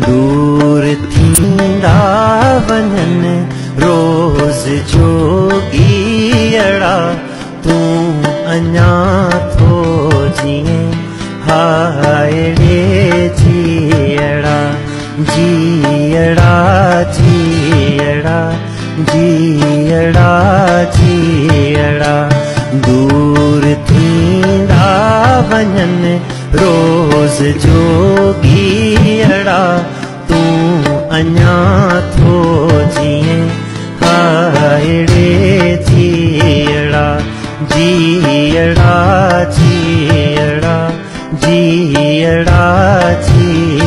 दूर थींदा वञनि रोज़ जोगीअड़ा तूं अञा थो जीअं हायड़े जीअड़ा जीअड़ा जीअड़ा जीअड़ा जीअड़ा दूर थींदा वञनि रोज़ तूं अञाथो जीअं हाड़े जीअड़ा जीअड़ा जीअड़ा जीअड़ा जी